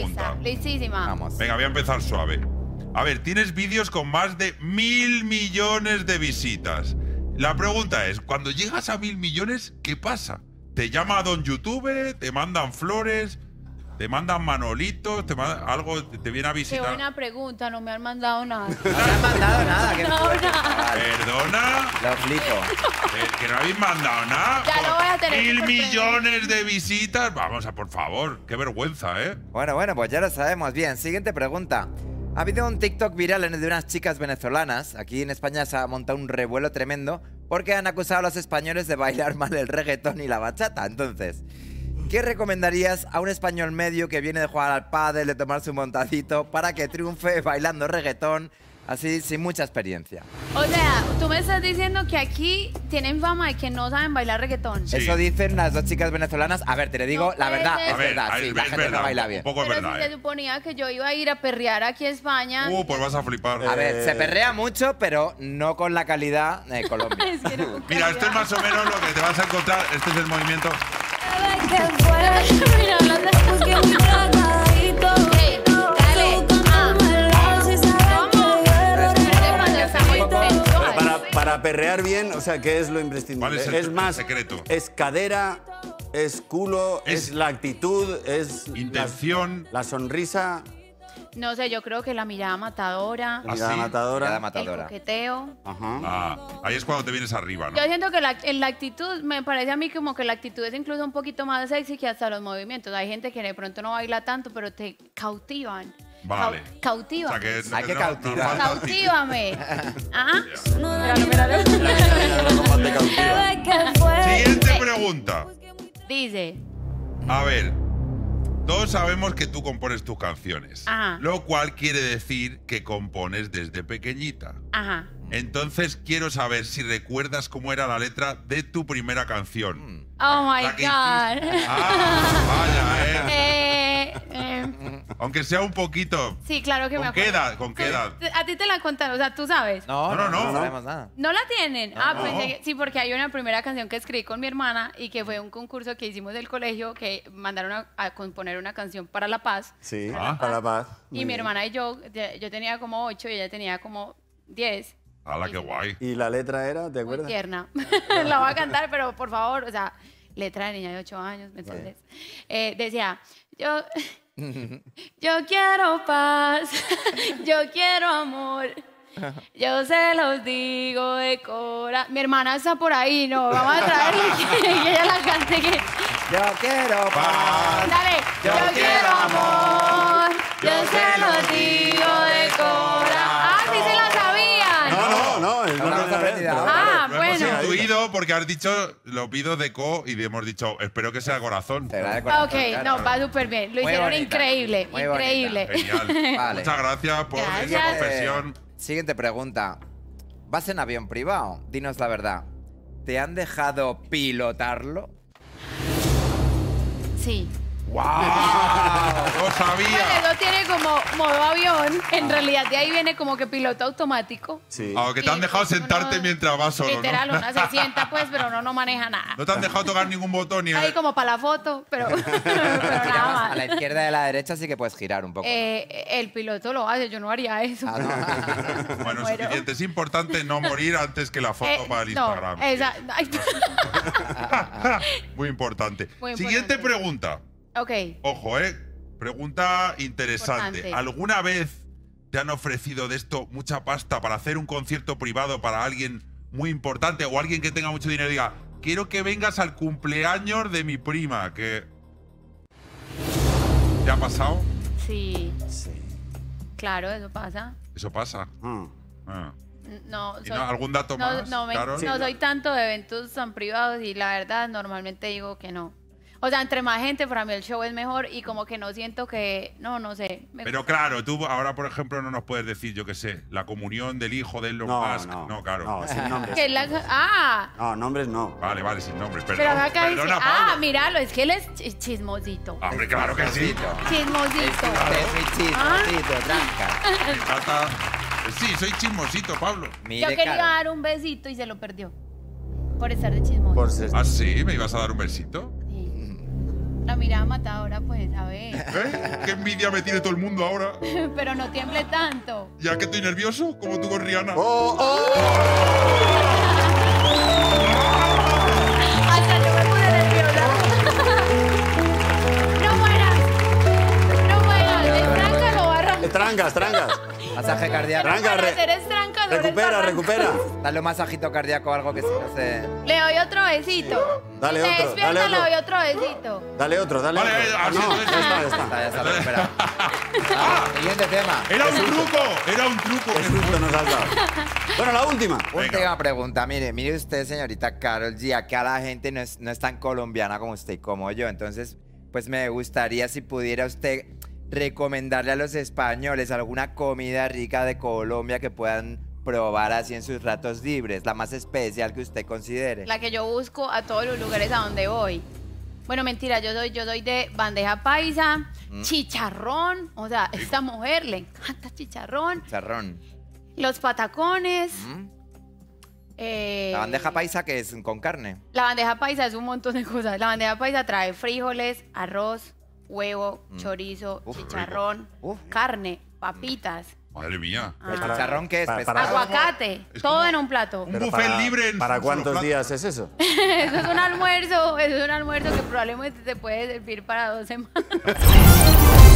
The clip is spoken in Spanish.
pregunta. Listísima. Vamos. Venga, voy a empezar suave. A ver, tienes vídeos con más de mil millones de visitas. La pregunta es, cuando llegas a mil millones, ¿qué pasa? ¿Te llama Don YouTube? ¿Te mandan flores? ¿Te mandan manolitos? ¿Te mandan algo? ¿Te viene a Qué visitar? buena pregunta, no me han mandado nada. No te han mandado nada. qué No, nada. Perdona, Lo flipo. eh, que no habéis mandado nada. Ya lo voy a tener Mil millones de visitas. Vamos a, por favor, qué vergüenza, ¿eh? Bueno, bueno, pues ya lo sabemos. Bien, siguiente pregunta. Ha habido un TikTok viral en el de unas chicas venezolanas. Aquí en España se ha montado un revuelo tremendo porque han acusado a los españoles de bailar mal el reggaetón y la bachata. Entonces, ¿qué recomendarías a un español medio que viene de jugar al pádel, de tomarse un montadito, para que triunfe bailando reggaetón, así sin mucha experiencia? O sea, tú me estás diciendo que aquí tienen fama de que no saben bailar reggaetón. Sí. Eso dicen las dos chicas venezolanas. A ver, te le digo No la verdad, es ver, verdad, sí, la gente verdad, no baila un bien. poco es Pero verdad, si se ¿eh? suponía que yo iba a ir a perrear aquí a España. Uh, pues vas a flipar. A ver, se Eh, perrea mucho, pero no con la calidad de Colombia. es que no- Mira, esto es más o menos lo que te vas a encontrar. Este es el movimiento. Para, para perrear bien, o sea, ¿qué es lo imprescindible? ¿Cuál es el- el más secreto? Es cadera, es culo, Es- es, la actitud, es la- Intención. la, sonrisa, No sé, yo creo que la mirada matadora, la ¿Ah, mirada sí? matadora. Mirada el matadora. coqueteo. Ajá. Ah, ahí es cuando te vienes arriba, ¿no? Yo siento que la, en la actitud, me parece a mí como que la actitud es incluso un poquito más sexy que hasta los movimientos. Hay gente que de pronto no baila tanto, pero te cautivan. Vale. Cau- cautivan. O sea, que Hay que no- no cautivar. falta actitud. Cautívame. ¿Ah? Míralo, míralo. ¿Cómo te cautiva? Siguiente pregunta. Dice, A ver, todos sabemos que tú compones tus canciones. Ajá. Lo cual quiere decir que compones desde pequeñita. ajá. Entonces quiero saber si recuerdas cómo era la letra de tu primera canción. Oh my God. Ah, vaya. Eh, eh, Aunque sea un poquito. sí, claro que me ¿Con acuerdo. qué edad? ¿Con qué edad? A ti te la contaron, o sea, tú sabes. No, No, no, no, no, no. sabemos nada. ¿No la tienen? ah, No. pensé que- sí, porque hay una primera canción que escribí con mi hermana y que fue un concurso que hicimos del colegio que mandaron a, a componer una canción para la paz. Sí, Ah. para la paz. Y Muy mi bien. hermana y yo, yo tenía como 8 y ella tenía como 10. ¡Hala, qué guay! ¿Y la letra era, te Muy acuerdas? tierna. la voy a cantar, pero por favor, o sea, letra de niña de 8 años, ¿me entiendes? Eh, decía, yo, yo quiero paz, yo quiero amor. Yo se los digo de cora. Mi hermana está por ahí, no, vamos a traerle que, que ella la cante. Que... Yo quiero paz. Dale, yo, Yo quiero quiero amor, yo, yo se los digo Ah, lo bueno. hemos intuido porque has dicho, lo pido de co y hemos dicho, espero que sea corazón. Será de corazón, Ok, claro. no, va súper bien. Lo hicieron bonita, increíble, increíble. Genial. Vale. Muchas gracias por esa confesión. Eh, siguiente pregunta. ¿Vas en avión privado? Dinos la verdad. ¿Te han dejado pilotarlo? Sí. ¡Wow! ¡Lo Pues sabía! eso tiene como modo avión. En realidad de ahí viene como que piloto automático. Sí. Aunque te han dejado uno- sentarte mientras vas solo, Literal, ¿no? una se sienta pues, pero uno no maneja nada. No te han dejado tocar ningún botón ni... Ahí como para la foto, pero, pero nada más. a la izquierda y a la derecha sí que puedes girar un poco. Eh, el piloto lo hace, yo no haría eso. Ah, no. Bueno, Bueno. suficiente. Es importante no morir antes que la foto Eh, para el no, Instagram. esa- Muy importante. Muy Siguiente importante. pregunta. Ok. Ojo, ¿eh? Pregunta interesante. Importante. ¿Alguna vez te han ofrecido de esto mucha pasta para hacer un concierto privado para alguien muy importante o alguien que tenga mucho dinero y diga, quiero que vengas al cumpleaños de mi prima? Que... ¿Te ha pasado? Sí, Sí. claro, eso pasa. Eso pasa. Ah. Ah. No, ¿Y soy- no, algún dato no, más? no, me- no soy tanto de eventos tan privados y la verdad normalmente digo que no. O sea, entre más gente para mí el show es mejor y como que no siento que, no, no sé. me- Pero claro, tú ahora, por ejemplo, no nos puedes decir, yo qué sé, la comunión del hijo de Elon No, Musk. no. claro. No, sin nombres. la- ah, No, nombres no. Vale, vale, sin nombres. Perdón, pero acá dice, perdona, ah, Pablo. míralo, es que él es ch- chismosito. Hombre, claro que sí. Chismosito. Es muy chismosito, tranca. Sí, soy chismosito, Pablo. Yo quería cara. dar un besito y se lo perdió. Por estar de chismoso. Por ser- ¿Ah, sí? ¿Me ibas a dar un besito? La mirada matadora, pues, a ver. ¿Eh? qué envidia me tiene todo el mundo ahora. Pero no tiemble tanto. Ya que estoy nervioso, como tú con Rihanna. ¡Oh, oh! Cardíaco. Tranca, re- recupera, recupera. Dale un masajito cardíaco o algo que si no se... Le doy otro besito. Dale Si se otro, despierta, dale le otro. doy otro besito. Dale otro, dale Vale, otro. Ah, no, ya está, ya Está, está. ya está recuperado. Ah, Siguiente tema. Era un truco, era un truco. Qué susto nos has dado. Bueno, la última. Venga. Última pregunta. Mire, mire usted, señorita Carol G, acá la gente no es, no es tan colombiana como usted y como yo. Entonces, pues me gustaría si pudiera usted recomendarle a los españoles alguna comida rica de Colombia que puedan probar así en sus ratos libres, la más especial que usted considere. La que yo busco a todos los lugares a donde voy. Bueno, mentira, yo doy, yo doy de bandeja paisa, Mm. chicharrón. O sea, esta mujer le encanta chicharrón. Charrón. Los patacones. ¿Mm? eh, La bandeja paisa que es con carne. La bandeja paisa es un montón de cosas. La bandeja paisa trae frijoles, arroz, huevo, chorizo, Uf, chicharrón, Uf. carne, papitas, Madre mía. Ah. ¿El chicharrón qué es? para- aguacate, es todo como- en un plato. Un buffet para- libre en ¿Para cuántos plato. días es eso? Eso es un almuerzo, eso es un almuerzo que probablemente te puede servir para dos semanas.